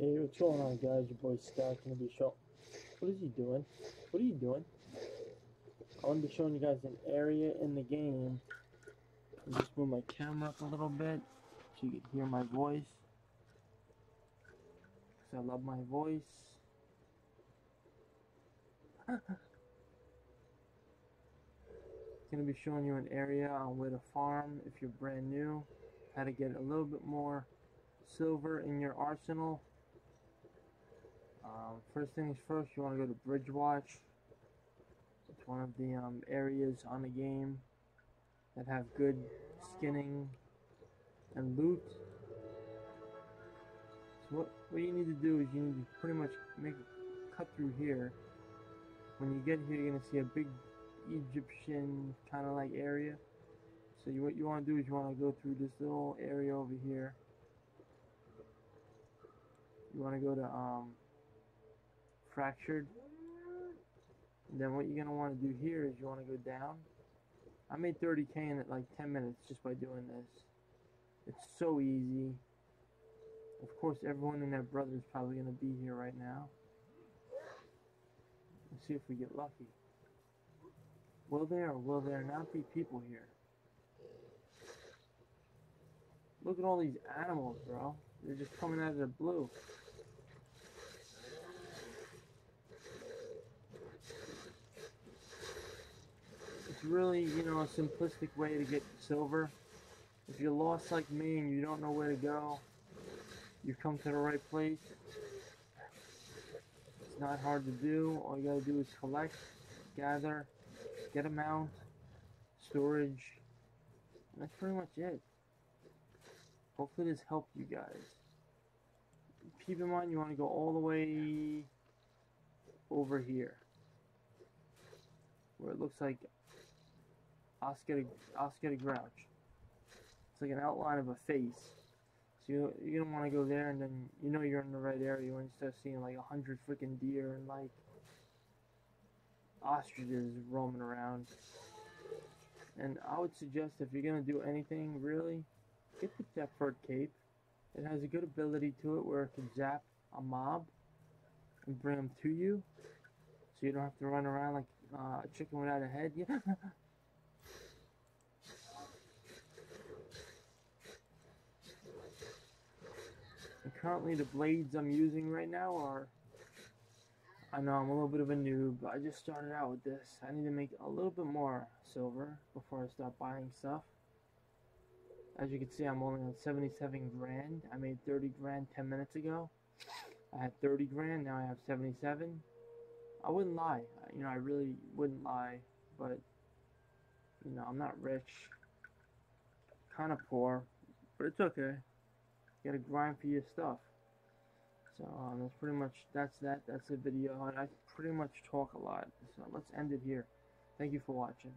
Hey, what's going on, guys? Your boy Scott gonna be show. What is he doing? What are you doing? I'm gonna be showing you guys an area in the game. I'll just move my camera up a little bit so you can hear my voice. Cause I love my voice. gonna be showing you an area on where to farm if you're brand new, how to get a little bit more silver in your arsenal. Um, first things first, you want to go to Bridgewatch. It's one of the um, areas on the game that have good skinning and loot. So what, what you need to do is you need to pretty much make cut through here. When you get here, you're going to see a big Egyptian kind of like area. So you, what you want to do is you want to go through this little area over here. You want to go to um, fractured. Then what you're going to want to do here is you want to go down. I made 30k in like 10 minutes just by doing this. It's so easy. Of course, everyone and their brother is probably going to be here right now. Let's see if we get lucky. Will there or will there not be people here? Look at all these animals, bro. They're just coming out of the blue. It's really, you know, a simplistic way to get silver. If you're lost like me and you don't know where to go, you've come to the right place. It's not hard to do. All you gotta do is collect, gather, get a mount, storage, and that's pretty much it. Hopefully this helped you guys. Keep in mind you want to go all the way over here. Where it looks like Oscar, Oscar the Grouch. It's like an outline of a face. So you, you're going to want to go there and then you know you're in the right area when you start seeing like a hundred freaking deer and like ostriches roaming around. And I would suggest if you're going to do anything, really, get the Thetford Cape. It has a good ability to it where it can zap a mob and bring them to you. So you don't have to run around like uh, a chicken without a head. currently the blades I'm using right now are I know I'm a little bit of a noob, but I just started out with this. I need to make a little bit more silver before I start buying stuff. As you can see, I'm only on 77 grand. I made 30 grand 10 minutes ago. I had 30 grand, now I have 77. I wouldn't lie. You know, I really wouldn't lie, but, you know, I'm not rich. Kind of poor, but it's okay. You gotta grind for your stuff. So um, that's pretty much that's that. That's the video. I, I pretty much talk a lot. So let's end it here. Thank you for watching.